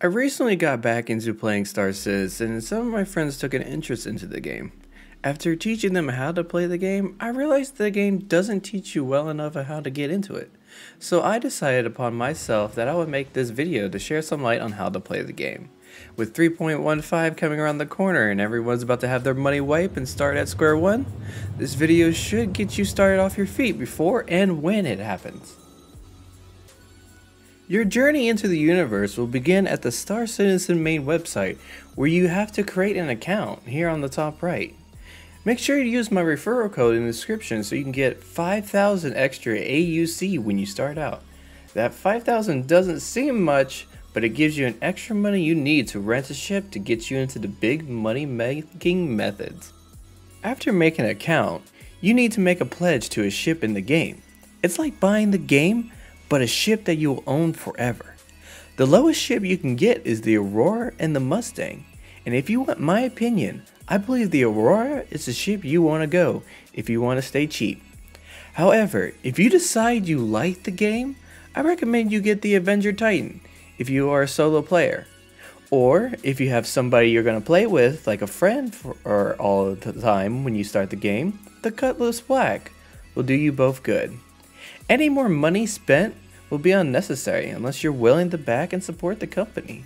I recently got back into playing Star Citizen and some of my friends took an interest into the game. After teaching them how to play the game, I realized the game doesn't teach you well enough of how to get into it. So I decided upon myself that I would make this video to share some light on how to play the game. With 3.15 coming around the corner and everyone's about to have their money wipe and start at square one, this video should get you started off your feet before and when it happens. Your journey into the universe will begin at the Star Citizen main website where you have to create an account here on the top right. Make sure you use my referral code in the description so you can get 5000 extra AUEC when you start out. That 5000 doesn't seem much, but it gives you an extra money you need to rent a ship to get you into the big money making methods. After making an account, you need to make a pledge to a ship in the game. It's like buying the game, but a ship that you will own forever. The lowest ship you can get is the Aurora and the Mustang, and if you want my opinion, I believe the Aurora is the ship you want to go if you want to stay cheap. However, if you decide you like the game, I recommend you get the Avenger Titan if you are a solo player. Or if you have somebody you're going to play with, like a friend for all the time when you start the game, the Cutlass Black will do you both good. Any more money spent will be unnecessary unless you're willing to back and support the company.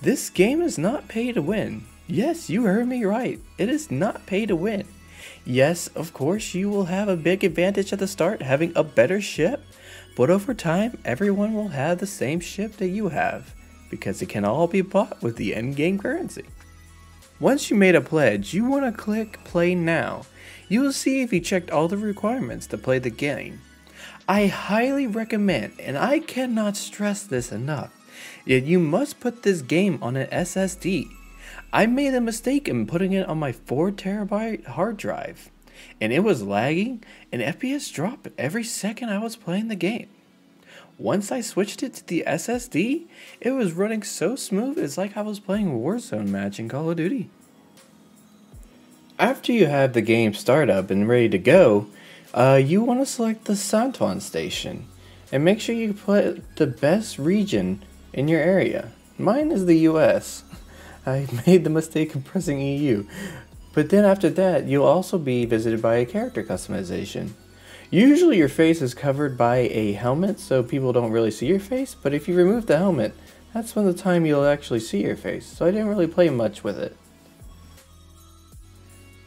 This game is not pay to win. Yes, you heard me right. It is not pay to win. Yes, of course, you will have a big advantage at the start having a better ship, but over time, everyone will have the same ship that you have because it can all be bought with the endgame currency. Once you made a pledge, you want to click play now. You will see if you checked all the requirements to play the game. I highly recommend, and I cannot stress this enough, that you must put this game on an SSD. I made a mistake in putting it on my 4 terabyte hard drive, and it was lagging, and FPS dropped every second I was playing the game. Once I switched it to the SSD, it was running so smooth it's like I was playing Warzone match in Call of Duty. After you have the game start up and ready to go, uh, you want to select the Stanton station and make sure you put the best region in your area. Mine is the US. I made the mistake of pressing EU. But then after that, you'll also be visited by a character customization. Usually your face is covered by a helmet so people don't really see your face, but if you remove the helmet, that's when the time you'll actually see your face, so I didn't really play much with it.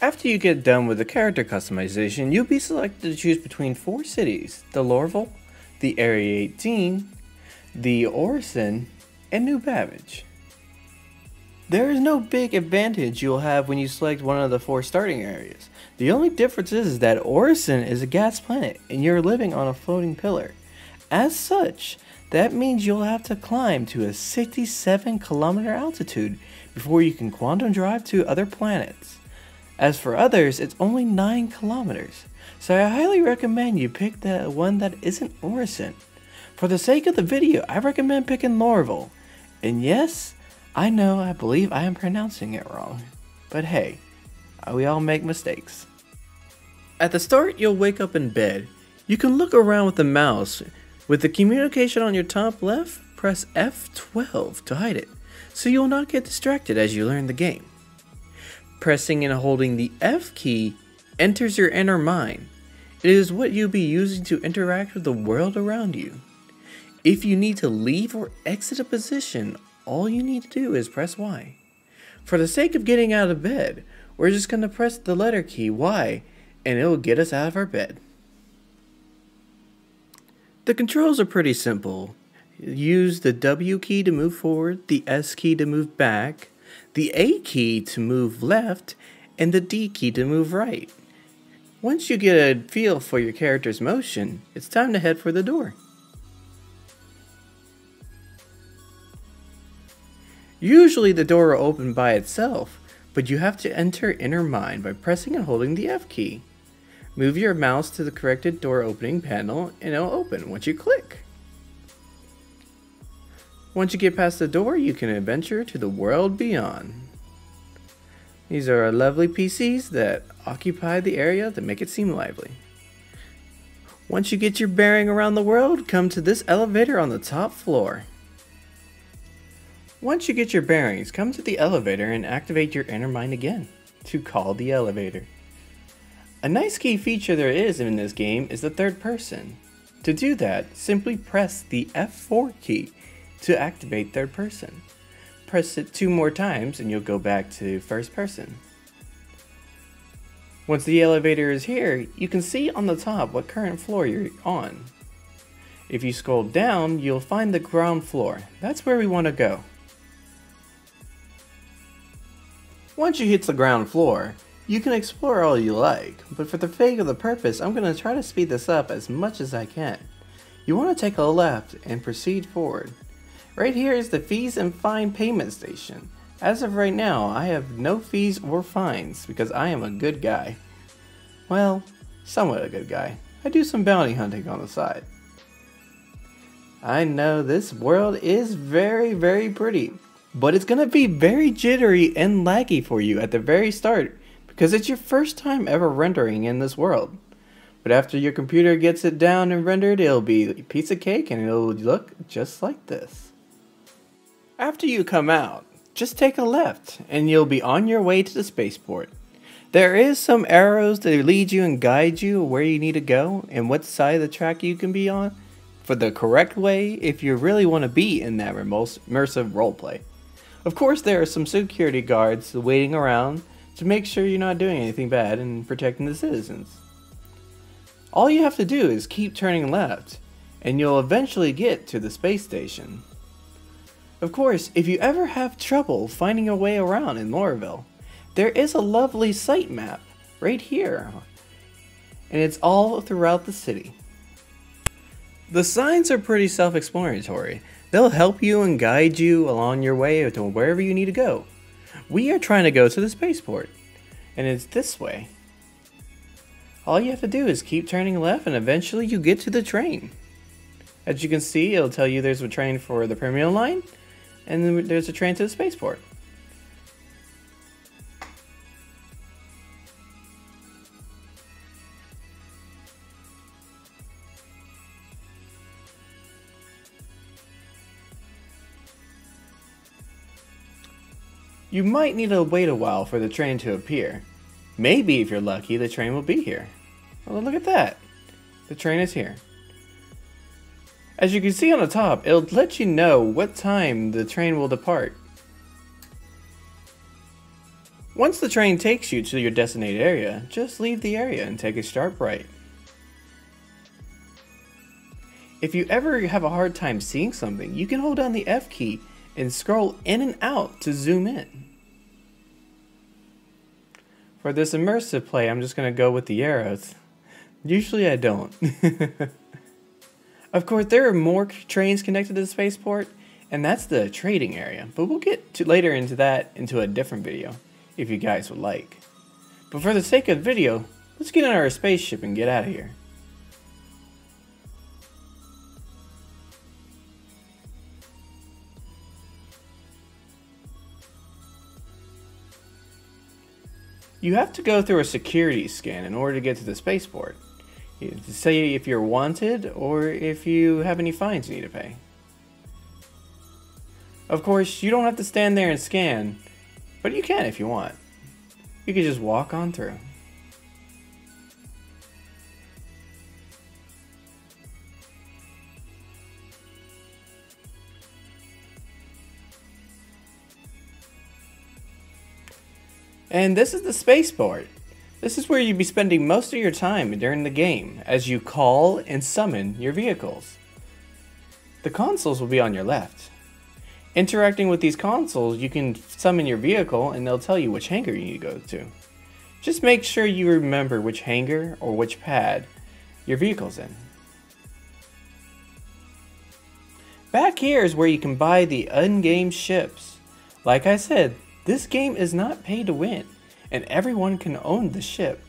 After you get done with the character customization, you'll be selected to choose between four cities, the Lorville, the Area 18, the Orison, and New Babbage. There is no big advantage you'll have when you select one of the four starting areas. The only difference is that Orison is a gas planet and you're living on a floating pillar. As such, that means you'll have to climb to a 67 kilometer altitude before you can quantum drive to other planets. As for others, it's only 9 kilometers, so I highly recommend you pick the one that isn't Orison. For the sake of the video, I recommend picking Lorville. And yes, I know I believe I am pronouncing it wrong, but hey, we all make mistakes. At the start, you'll wake up in bed. You can look around with the mouse. With the communication on your top left, press F12 to hide it, so you'll not get distracted as you learn the game. Pressing and holding the F key enters your inner mind. It is what you'll be using to interact with the world around you. If you need to leave or exit a position, all you need to do is press Y. For the sake of getting out of bed, we're just going to press the letter key Y and it will get us out of our bed. The controls are pretty simple. Use the W key to move forward, the S key to move back, the A key to move left, and the D key to move right. Once you get a feel for your character's motion, it's time to head for the door. Usually the door will open by itself, but you have to enter inner mind by pressing and holding the F key. Move your mouse to the corrected door opening panel and it'll open once you click. Once you get past the door, you can adventure to the world beyond. These are lovely PCs that occupy the area to make it seem lively. Once you get your bearing around the world, come to this elevator on the top floor. Once you get your bearings, come to the elevator and activate your inner mind again to call the elevator. A nice key feature there is in this game is the third person. To do that, simply press the F4 key to activate third person. Press it two more times and you'll go back to first person. Once the elevator is here, you can see on the top what current floor you're on. If you scroll down, you'll find the ground floor. That's where we want to go. Once you hit the ground floor, you can explore all you like, but for the sake of the purpose, I'm going to try to speed this up as much as I can. You want to take a left and proceed forward. Right here is the fees and fine payment station. As of right now, I have no fees or fines because I am a good guy. Well, somewhat a good guy. I do some bounty hunting on the side. I know this world is very, very pretty, but it's to be very jittery and laggy for you at the very start because it's your first time ever rendering in this world. But after your computer gets it down and rendered, it'll be a piece of cake and it'll look just like this. After you come out, just take a left and you'll be on your way to the spaceport. There is some arrows that lead you and guide you where you need to go and what side of the track you can be on for the correct way if you really want to be in that immersive roleplay. Of course, there are some security guards waiting around to make sure you're not doing anything bad and protecting the citizens. All you have to do is keep turning left, and you'll eventually get to the space station. Of course, if you ever have trouble finding a way around in Lorville, there is a lovely site map right here, and it's all throughout the city. The signs are pretty self-explanatory. They'll help you and guide you along your way to wherever you need to go. We are trying to go to the spaceport, and it's this way. All you have to do is keep turning left and eventually you get to the train. As you can see, it'll tell you there's a train for the Premium Line, and then there's a train to the spaceport. You might need to wait a while for the train to appear. Maybe, if you're lucky, the train will be here. Oh, look at that. The train is here. As you can see on the top, it'll let you know what time the train will depart. Once the train takes you to your designated area, just leave the area and take a sharp right. If you ever have a hard time seeing something, you can hold down the F key and scroll in and out to zoom in. For this immersive play, I'm just going to go with the arrows. Usually I don't. of course, there are more trains connected to the spaceport, and that's the trading area, but we'll get to later into that into a different video, if you guys would like. But for the sake of the video, let's get in our spaceship and get out of here. You have to go through a security scan in order to get to the spaceport. Say if you're wanted or if you have any fines you need to pay. Of course, you don't have to stand there and scan, but you can if you want. You can just walk on through. And this is the spaceport. This is where you'd be spending most of your time during the game as you call and summon your vehicles. The consoles will be on your left. Interacting with these consoles, you can summon your vehicle and they'll tell you which hangar you need to go to. Just make sure you remember which hangar or which pad your vehicle's in. Back here is where you can buy the in-game ships. Like I said, this game is not pay to win, and everyone can own the ship.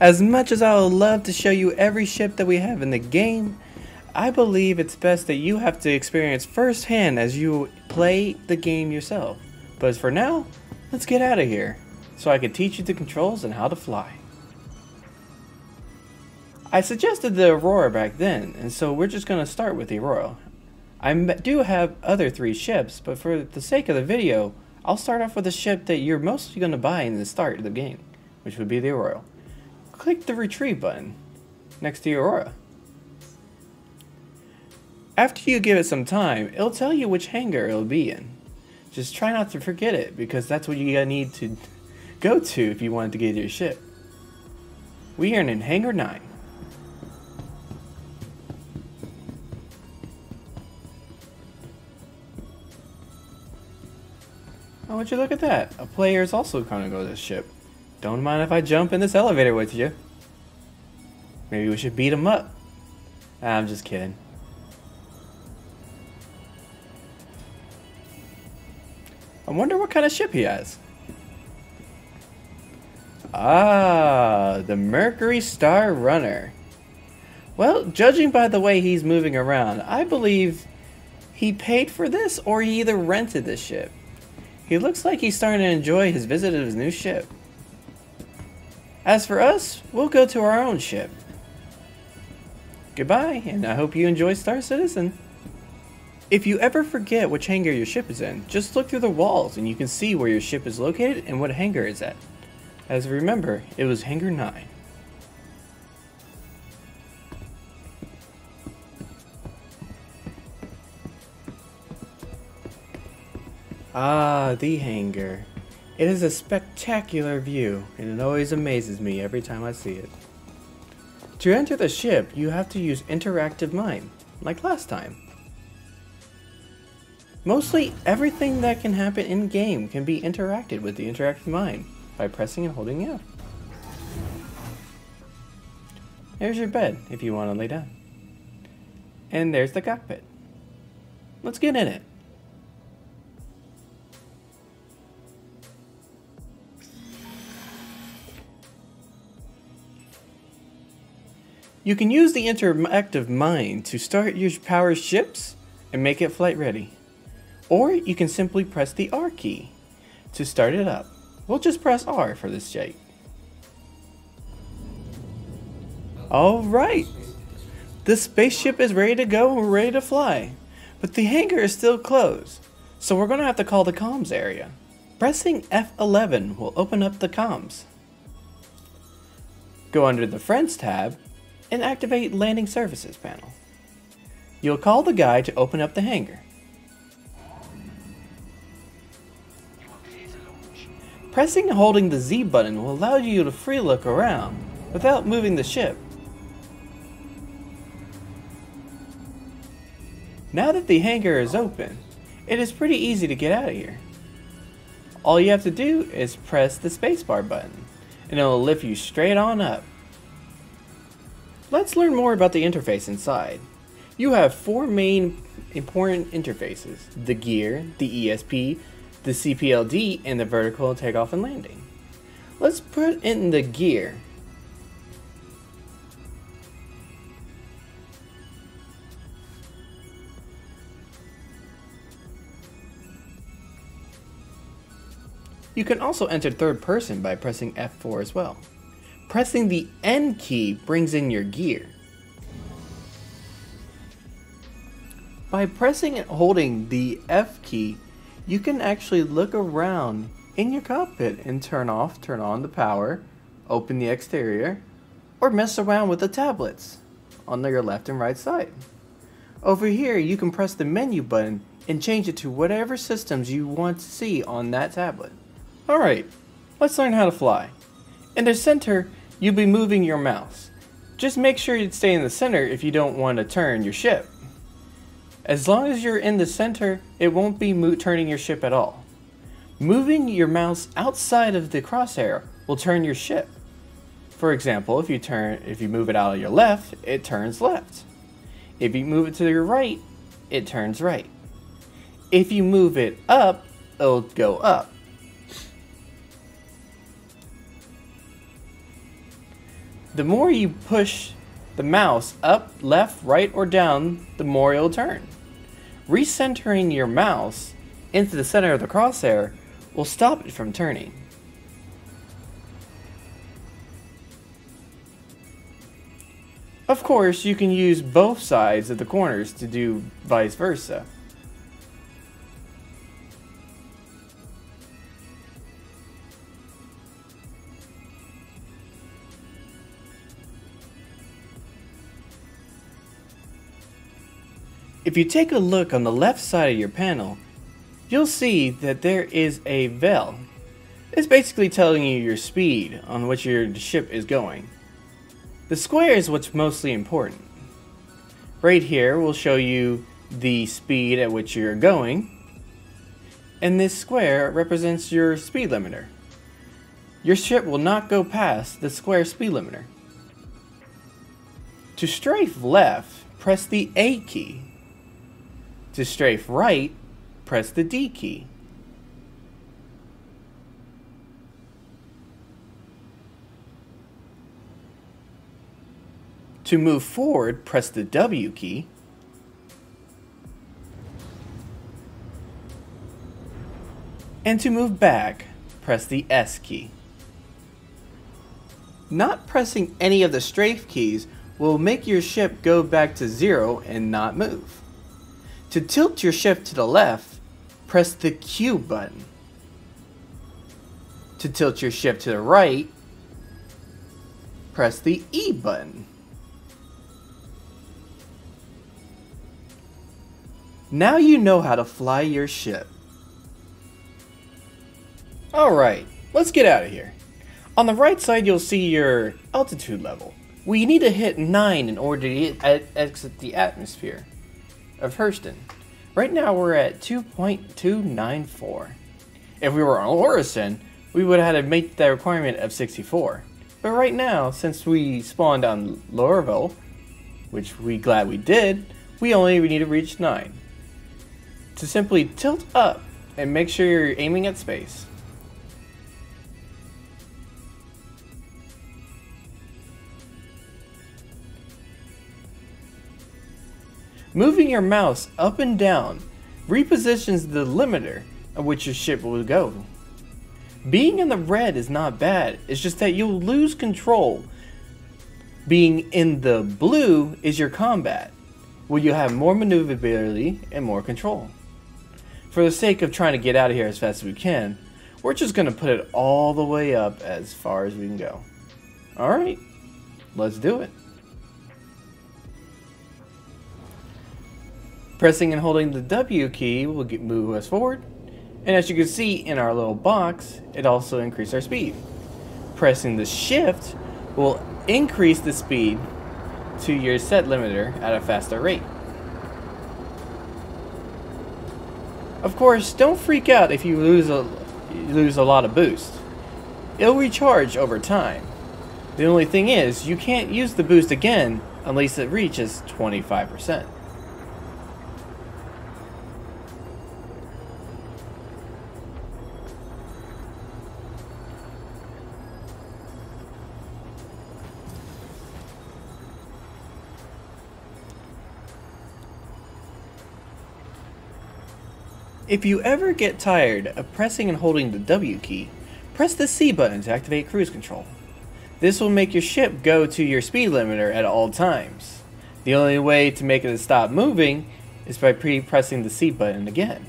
As much as I would love to show you every ship that we have in the game, I believe it's best that you have to experience firsthand as you play the game yourself. But for now, let's get out of here, so I can teach you the controls and how to fly. I suggested the Aurora back then, and so we're just going to start with the Aurora. I do have other three ships, but for the sake of the video, I'll start off with a ship that you're mostly going to buy in the start of the game, which would be the Aurora. Click the retrieve button next to your Aurora. After you give it some time, it'll tell you which hangar it'll be in. Just try not to forget it, because that's what you need to go to if you want to get your ship. We are in Hangar 9. Oh, would you look at that? A player is also gonna go to this ship. Don't mind if I jump in this elevator with you. Maybe we should beat him up. I'm just kidding. I wonder what kind of ship he has. Ah, the Mercury Star Runner. Well, judging by the way he's moving around, I believe he paid for this or he either rented this ship. He looks like he's starting to enjoy his visit of his new ship. As for us, we'll go to our own ship. Goodbye, and I hope you enjoy Star Citizen. If you ever forget which hangar your ship is in, just look through the walls and you can see where your ship is located and what hangar it's at. As remember, it was hangar 9. Ah, the hangar. It is a spectacular view, and it always amazes me every time I see it. To enter the ship, you have to use Interactive Mine, like last time. Mostly everything that can happen in-game can be interacted with the Interactive Mine by pressing and holding F. There's your bed if you want to lay down. And there's the cockpit. Let's get in it. You can use the interactive mine to start your power ships and make it flight ready. Or you can simply press the R key to start it up. We'll just press R for this jake. Alright, the spaceship is ready to go and we're ready to fly. But the hangar is still closed, so we're going to have to call the comms area. Pressing F11 will open up the comms. Go under the Friends tab and activate Landing Services panel. You'll call the guy to open up the hangar. Pressing and holding the Z button will allow you to free look around without moving the ship. Now that the hangar is open, it is pretty easy to get out of here. All you have to do is press the spacebar button, and it will lift you straight on up. Let's learn more about the interface inside. You have four main important interfaces, the gear, the ESP, the CPLD, and the vertical takeoff and landing. Let's put in the gear. You can also enter third person by pressing F4 as well. Pressing the N key brings in your gear. By pressing and holding the F key, you can actually look around in your cockpit and turn off, turn on the power, open the exterior, or mess around with the tablets on your left and right side. Over here, you can press the menu button and change it to whatever systems you want to see on that tablet. Alright, let's learn how to fly. In the center, you'll be moving your mouse. Just make sure you stay in the center if you don't want to turn your ship. As long as you're in the center, it won't be turning your ship at all. Moving your mouse outside of the crosshair will turn your ship. For example, if you turn if you move it out of your left, it turns left. If you move it to your right, it turns right. If you move it up, it'll go up. The more you push the mouse up, left, right, or down, the more it'll turn. Recentering your mouse into the center of the crosshair will stop it from turning. Of course, you can use both sides of the corners to do vice versa. If you take a look on the left side of your panel, you'll see that there is a vel. It's basically telling you your speed on which your ship is going. The square is what's mostly important. Right here will show you the speed at which you're going, and this square represents your speed limiter. Your ship will not go past the square speed limiter. To strafe left, press the A key. To strafe right, press the D key. To move forward, press the W key. And to move back, press the S key. Not pressing any of the strafe keys will make your ship go back to zero and not move. To tilt your ship to the left, press the Q button. To tilt your ship to the right, press the E button. Now you know how to fly your ship. Alright, let's get out of here. On the right side you'll see your altitude level. We need to hit 9 in order to exit the atmosphere of Hurston. Right now we're at 2.294. If we were on Orison, we would have had to meet the requirement of 64. But right now, since we spawned on Lorville, which we glad we did, we only need to reach 9. To simply tilt up and make sure you're aiming at space. Moving your mouse up and down repositions the limiter of which your ship will go. Being in the red is not bad, it's just that you'll lose control. Being in the blue is your combat, where you have more maneuverability and more control. For the sake of trying to get out of here as fast as we can, we're just going to put it all the way up as far as we can go. Alright, let's do it. Pressing and holding the W key will get, move us forward. And as you can see in our little box, it also increases our speed. Pressing the shift will increase the speed to your set limiter at a faster rate. Of course, don't freak out if you lose a, you lose a lot of boost. It'll recharge over time. The only thing is, you can't use the boost again unless it reaches 25%. If you ever get tired of pressing and holding the W key, press the C button to activate cruise control. This will make your ship go to your speed limiter at all times. The only way to make it stop moving is by pre-pressing the C button again.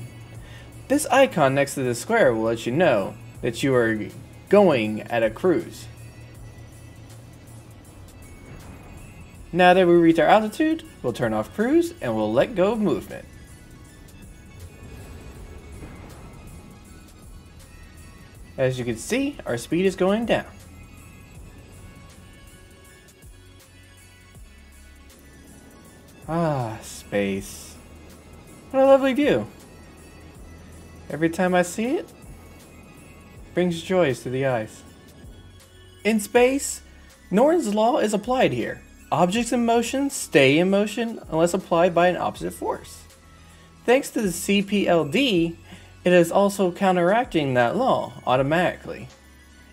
This icon next to the square will let you know that you are going at a cruise. Now that we reach our altitude, we'll turn off cruise and we'll let go of movement. As you can see, our speed is going down. Ah, space. What a lovely view. Every time I see it, brings joys to the eyes. In space, Newton's law is applied here. Objects in motion stay in motion unless applied by an opposite force. Thanks to the CPLD, it is also counteracting that law automatically.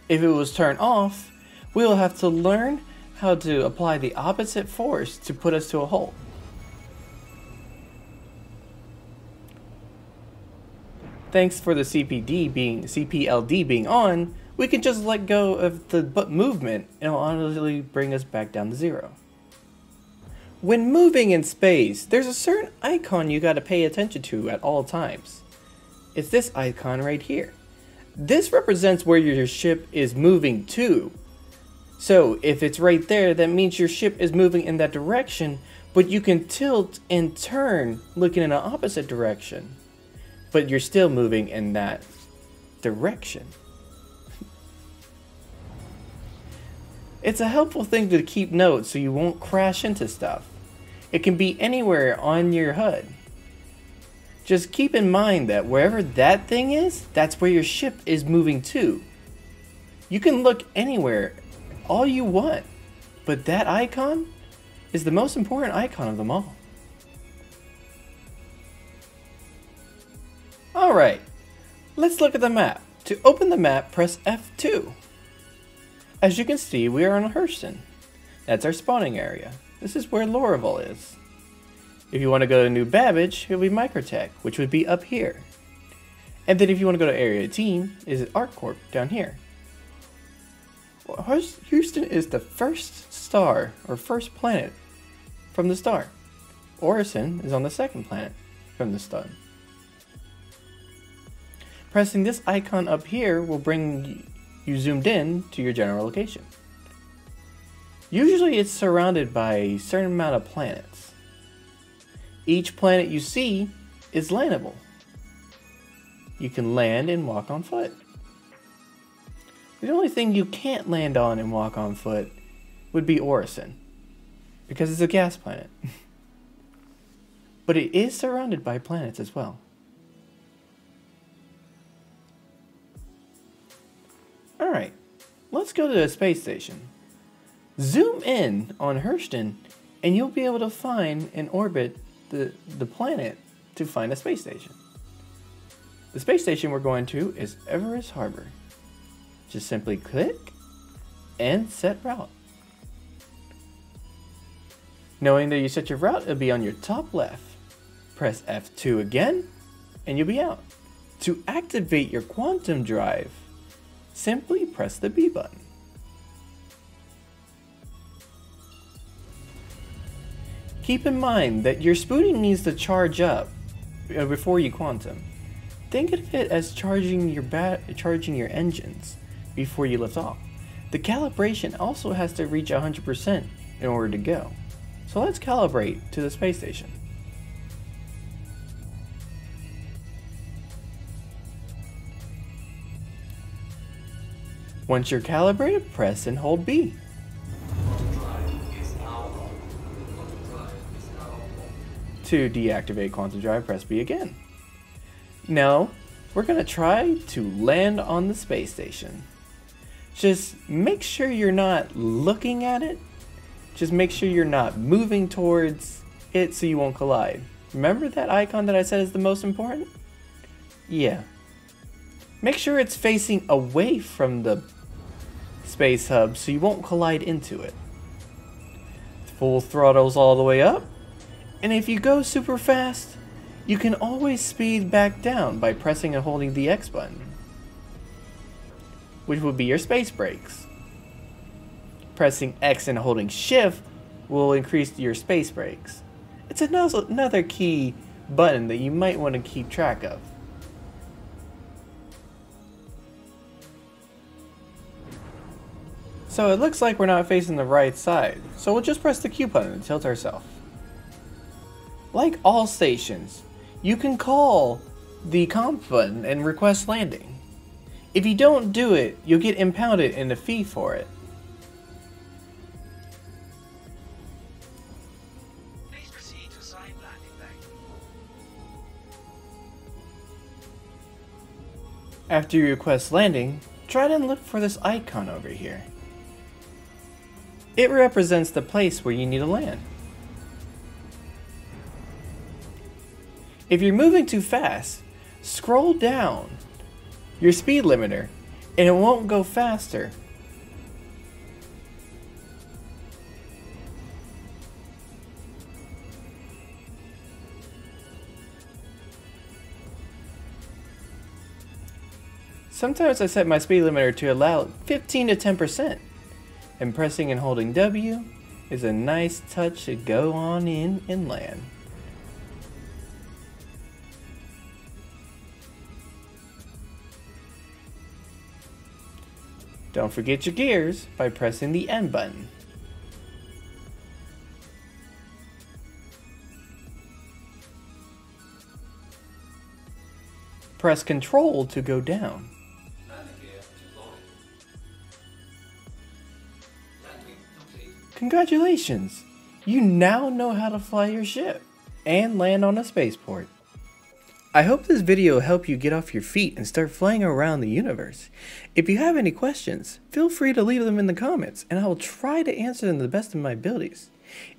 If it was turned off, we will have to learn how to apply the opposite force to put us to a halt. Thanks for the CPD being CPLD being on, we can just let go of the movement and it will automatically bring us back down to zero. When moving in space, there's a certain icon you gotta pay attention to at all times. It's this icon right here. This represents where your ship is moving to. So if it's right there, that means your ship is moving in that direction, but you can tilt and turn looking in an opposite direction. But you're still moving in that direction. It's a helpful thing to keep notes so you won't crash into stuff. It can be anywhere on your HUD. Just keep in mind that wherever that thing is, that's where your ship is moving to. You can look anywhere, all you want, but that icon is the most important icon of them all. Alright, let's look at the map. To open the map, press F2. As you can see, we are on Hurston. That's our spawning area. This is where Lorville is. If you want to go to New Babbage, it'll be Microtech, which would be up here. And then if you want to go to Area 18, is it ArcCorp down here. Hurston is the first star, or first planet, from the star. Orison is on the second planet from the sun. Pressing this icon up here will bring you zoomed in to your general location. Usually it's surrounded by a certain amount of planets. Each planet you see is landable. You can land and walk on foot. The only thing you can't land on and walk on foot would be Orison, because it's a gas planet. but it is surrounded by planets as well. Alright, let's go to the space station. Zoom in on Hurston and you'll be able to find an orbit the, the planet to find a space station. The space station we're going to is Everus Harbor. Just simply click and set route. Knowing that you set your route, it'll be on your top left. Press F2 again, and you'll be out. To activate your quantum drive, simply press the B button. Keep in mind that your spooling needs to charge up uh, before you quantum. Think of it as charging your charging your engines before you lift off. The calibration also has to reach 100% in order to go. So let's calibrate to the space station. Once you're calibrated, press and hold B. To deactivate quantum drive, press B again. Now, we're going to try to land on the space station. Just make sure you're not looking at it. Just make sure you're not moving towards it so you won't collide. Remember that icon that I said is the most important? Yeah. Make sure it's facing away from the space hub so you won't collide into it. Full throttles all the way up. And if you go super fast, you can always speed back down by pressing and holding the X button. Which would be your space brakes. Pressing X and holding shift will increase your space brakes. It's another key button that you might want to keep track of. So it looks like we're not facing the right side, so we'll just press the Q button to tilt ourselves. Like all stations, you can call the comp button and request landing. If you don't do it, you'll get impounded in a fee for it. After you request landing, try to look for this icon over here. It represents the place where you need to land. If you're moving too fast, scroll down your speed limiter and it won't go faster. Sometimes I set my speed limiter to allow 15 to 10% and pressing and holding W, is a nice touch to go on in and Don't forget your gears by pressing the N button. Press Control to go down. Congratulations! You now know how to fly your ship and land on a spaceport. I hope this video helped you get off your feet and start flying around the universe. If you have any questions, feel free to leave them in the comments and I will try to answer them to the best of my abilities.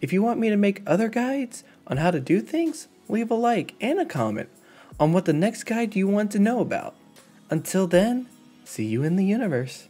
If you want me to make other guides on how to do things, leave a like and a comment on what the next guide you want to know about. Until then, see you in the universe.